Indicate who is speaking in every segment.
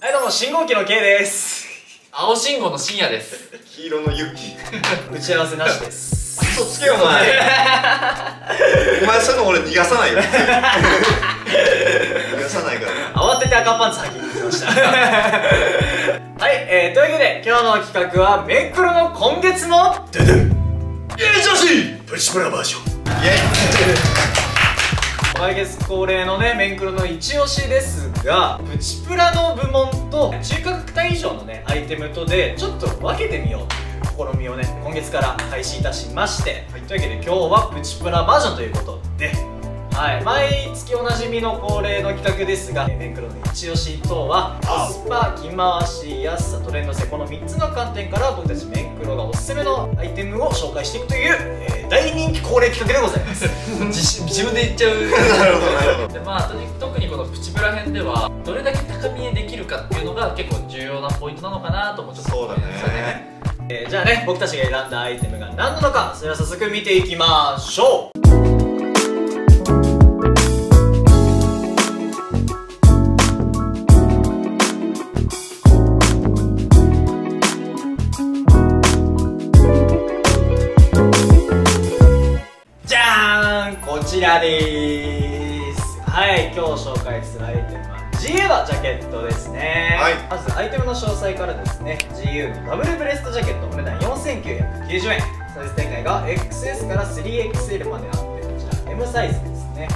Speaker 1: はいどうも信号機の K です。
Speaker 2: 青信号の深夜です。
Speaker 3: 黄色のユッキー。
Speaker 1: 打ち合わせなしです。
Speaker 3: 嘘つけよお前。お前そういうの俺逃がさないよ。逃がさないから。
Speaker 1: 慌てて赤パンツ履きに来ました。はい、えー、というわけで今日の企画はメンクロの今月のドゥドゥンえ女子プチプラバージョン。
Speaker 3: イエ
Speaker 1: 来月恒例のねメンクロの一押しですがプチプラの部門と中価格帯以上のねアイテムとでちょっと分けてみようという試みをね今月から開始いたしまして、
Speaker 3: はい。
Speaker 1: というわけで今日はプチプラバージョンということではい、毎月おなじみの恒例の企画ですがメンクロの一押し等はコスパ、着回し、安さ、トレンド性この3つの観点から僕たちメンクロがおすすめのアイテムを紹介していくという、えー大人気恒例企画でございます。
Speaker 2: 自自分で言っちゃう。
Speaker 3: なるほどなるほど。
Speaker 2: でまあ特にこのプチプラ編ではどれだけ高見えできるかっていうのが結構重要なポイントなのかなともちょっと
Speaker 3: そうだ
Speaker 2: 思いますよ
Speaker 3: ね。
Speaker 1: えーじゃあね僕たちが選んだアイテムが何なのかそれは早速見ていきましょうちらでーす。はい今日紹介するアイテムは GU のジャケットですね。
Speaker 3: はい。
Speaker 1: まずアイテムの詳細からですね。GU のダブルブレストジャケットお値段4990円。サイズ展開が XS から 3XL まであってこちら M サイズですね。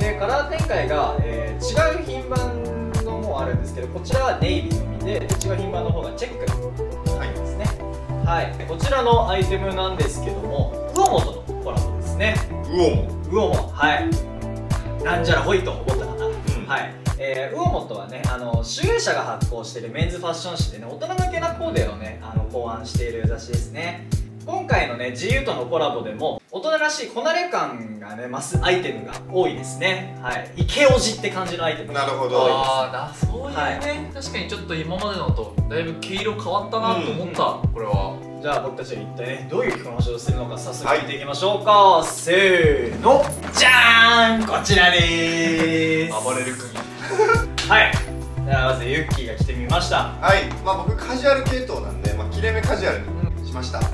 Speaker 1: でカラー展開が、えー違う品番のもあるんですけどこちらはネイビーのみで違う品番の方がチェック
Speaker 3: はい
Speaker 1: ですね。はい。こちらのアイテムなんですけどもウオモとのコラボですね。
Speaker 3: ウオモ
Speaker 1: ウオモはい。なんじゃらほいと思った方、
Speaker 3: ん。
Speaker 1: はい。えー、ウオモとはねあの主演者が発行しているメンズファッション誌でね大人向けなコーデをねあの考案している雑誌ですね今回のね GU とのコラボでも大人らしいこなれ感がね増すアイテムが多いですね。はい。イケオジって感じのアイテムが
Speaker 3: なるほど。
Speaker 1: 多いです
Speaker 2: ああそういうね、
Speaker 1: は
Speaker 2: 確かにちょっと今までのとだいぶ毛色変わったなと思った、これは。
Speaker 1: じゃあ僕たちが一体ねどういう着こなしをするのか早速見ていきましょうか、せーの。じゃーんこちらでーす。
Speaker 2: 暴れる国。
Speaker 1: はい。ではまずユッキーが着てみました。
Speaker 3: はい。まあ僕カジュアル系統なんで、まあ、切れ目カジュアルにしました。ち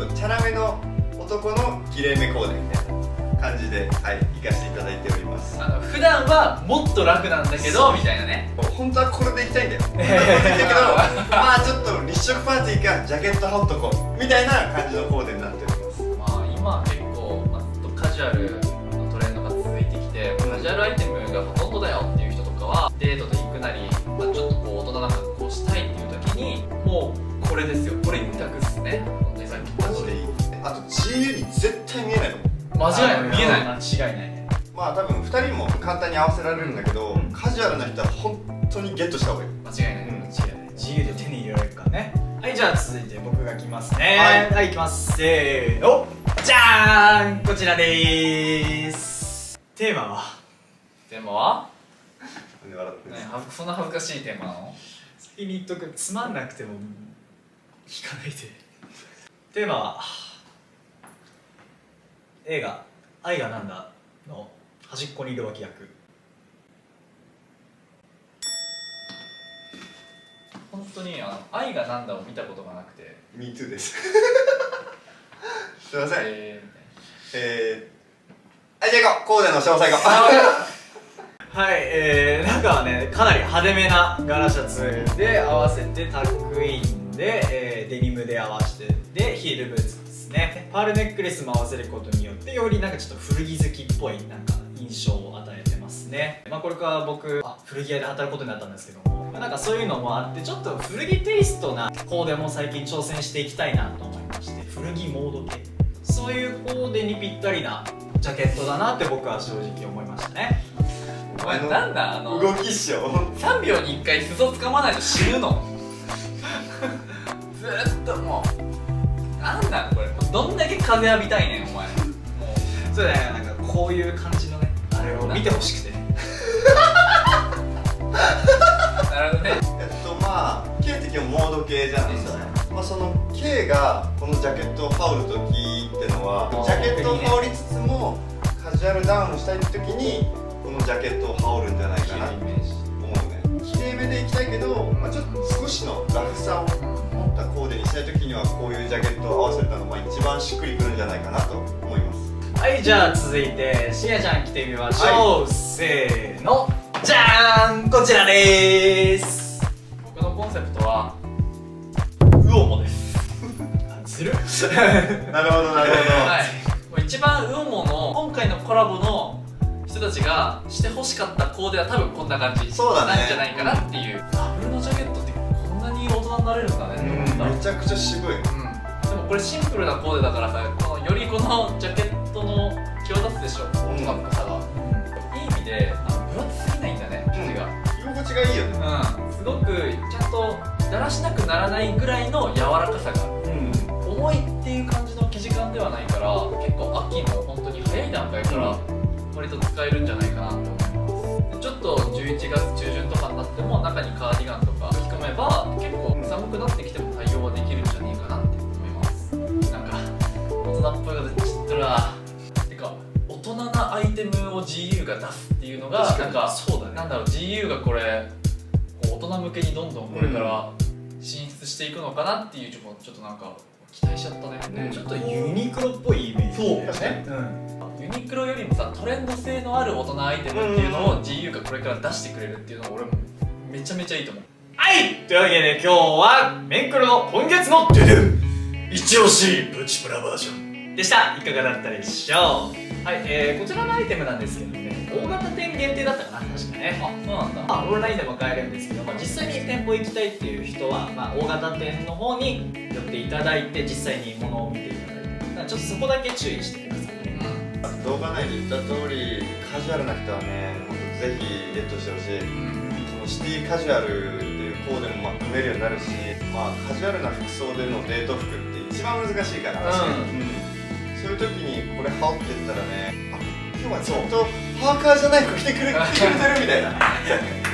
Speaker 3: ょっとチャラめの男の切れ目コーデみたいな感じではい行かせていただいております。
Speaker 2: あの普段はもっと楽なんだけどみたいなね。
Speaker 3: 本当はこれで行きたいんだよ。本当はこれで行きたいけどまあちょっと立食パーティーかジャケット羽織っとこうみたいな感じのコーデになっております
Speaker 2: まあ今結構、まあ、カジュアルのトレンドが続いてきてカジュアルアイテムがほとんどだよっていう人とかはデートで行くなり、まあ、ちょっとこう大人な格好をしたいっていう時にもうこれですよ。これ一択っすね
Speaker 3: あと GU に絶対見えないと思う。
Speaker 2: 間違いない。見えない
Speaker 1: 間違いないね。
Speaker 3: まあ多分2人も簡単に合わせられるんだけど、
Speaker 1: うん。
Speaker 3: カジュアルな人は本当にゲットした方がいい。
Speaker 2: 間違いない、
Speaker 3: うん。
Speaker 1: 間違いない。自由で手に入れられるからね。はいじゃあ続いて僕が着ますね。
Speaker 3: はい。
Speaker 1: はい、いきます。せーの。じゃーん。こちらでーす。テーマは？
Speaker 2: テーマは、
Speaker 3: 笑って
Speaker 2: そんな恥ずかしいテーマなの？
Speaker 1: 先に言っとく。つまんなくても聞かないで。テーマは？映画「愛がなんだ」の端っこにいる脇役。
Speaker 2: 本当にあの愛がなんだを見たことがなくて。
Speaker 3: MeToo です。すいません。え
Speaker 2: え
Speaker 3: ー、はいじゃあ行こう。コーデの詳細が。
Speaker 1: はいえー、中はねかなり派手めな柄シャツで合わせてタックインで、えーデニムで合わせてでヒールブーツね。パールネックレスも合わせることによってよりなんかちょっと古着好きっぽいなんか印象を与えてますね。まあこれから僕あ古着屋で働くことになったんですけども、まあ、なんかそういうのもあってちょっと古着テイストなコーデも最近挑戦していきたいなと思いまして古着モード系。そういうコーデにぴったりなジャケットだなって僕は正直思いましたね。
Speaker 2: お前なんだあの
Speaker 3: 動きっしょ。
Speaker 2: 3秒に1回裾掴まないと死ぬの。ずーっともう風浴びたいねんお前。も
Speaker 1: そうだねなんかこういう感じのね。あれを見てほしくて。
Speaker 2: う なるほどね。
Speaker 3: えっとまあ K って基本モード系じゃないですか、まあ、その K がこのジャケットを羽織る時ってのはジャケットを羽織りつつもカジュアルダウンしたい時にこのジャケットを羽織るんじゃないかな。と思うね。きれいめでいきたいけどしのラフさを持ったコーデにしたい時にはこういうジャケットを合わせたのが一番しっくりくるんじゃないかなと思います。
Speaker 1: はいじゃあ続いてしんやちゃん着てみましょう、せーの。じゃーんこちらでーす。
Speaker 2: 僕のコンセプトはウオモです。
Speaker 1: ずる？
Speaker 3: なるほどなるほど、
Speaker 2: はい。もう一番ウオモの今回のコラボの人たちがしてほしかったコーデは多分こんな感じ。
Speaker 3: そうだね。
Speaker 2: なんじゃないかなっていう。ダブルのジャケットってこんなに大人になれるんだねって思った
Speaker 3: めちゃくちゃ渋い。
Speaker 2: うん、でもこれシンプルなコーデだからさよりこのジャケットの際立つでしょ大人っぽさが、いい意味であの分厚すぎないんだね生地が。
Speaker 3: 着心地がいいよね。
Speaker 2: うん、すごくちゃんとだらしなくならないぐらいの柔らかさが。
Speaker 3: うん
Speaker 2: を GU が出すっていうのがなんか
Speaker 1: そうだね。
Speaker 2: なんだろう GU がこれこう大人向けにどんどんこれから進出していくのかなっていうちょっとなんか期待しちゃったね、
Speaker 1: ちょっとユニクロっぽいイメージだよ
Speaker 3: そう。
Speaker 1: ねうん。
Speaker 2: ユニクロよりもさトレンド性のある大人アイテムっていうのを GU がこれから出してくれるっていうのは俺もめちゃめちゃいいと思う。
Speaker 1: はい。というわけで今日はメンクロの今月のドゥドゥン一押しプチプラバージョン。でした。いかがだったでしょう？はい、えー、こちらのアイテムなんですけどね大型店限定だったかな確かね。
Speaker 2: あそうなんだ。
Speaker 1: まあ、オンラインでも買えるんですけど、まあ、実際に店舗行きたいっていう人は、まあ、大型店の方に寄っていただいて実際に物を見ていただいて。だちょっとそこだけ注意してくださいね。
Speaker 3: 動画内に言った通りカジュアルな人はね本当ぜひゲットしてほしい。そのシティカジュアルっていうコーデもまあ組めるようになるしまあカジュアルな服装でのデート服って一番難しいから、
Speaker 1: うん
Speaker 3: そういう時にこれ羽織ってったらねあ今日はちゃんとパーカーじゃない服着てくれ 着てくれてるみたいな。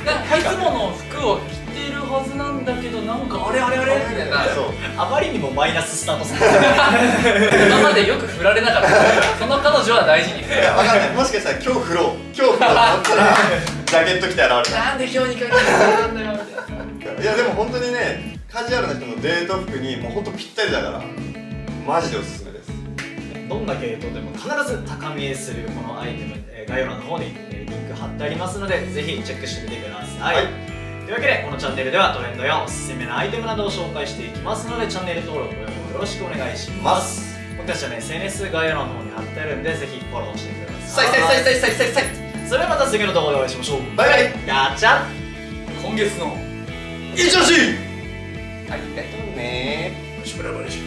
Speaker 2: なんかいつもの服を着てるはずなんだけどなんかあれあれあれみたいな。
Speaker 3: そう。
Speaker 1: あまりにもマイナススタートされ
Speaker 2: 今までよく振られなかった。その彼女は大事に
Speaker 3: いやわかんない。もしかしたら今日振ろう。今日振ろうと思ったら ジャケット着て現れた。
Speaker 2: なんで今日に限ってなんだよみたいない
Speaker 3: やでも本当にねカジュアルな人のデート服にもう本当ぴったりだから。マジでおすすめ。です
Speaker 1: どんな系統でも必ず高見えするこのアイテム、えー概要欄の方に、えーリンク貼ってありますのでぜひチェックしてみてください、
Speaker 3: はい。
Speaker 1: というわけでこのチャンネルではトレンドやおすすめなアイテムなどを紹介していきますのでチャンネル登録をよろしくお願いします。僕たちはね SNS 概要欄の方に貼ってあるんでぜひフォローしてくだ
Speaker 2: さい。
Speaker 1: それではまた次の動画でお会いしましょう。
Speaker 3: バイバイ。
Speaker 1: ガチャ
Speaker 2: 今月の
Speaker 3: 一押し
Speaker 2: ありがとう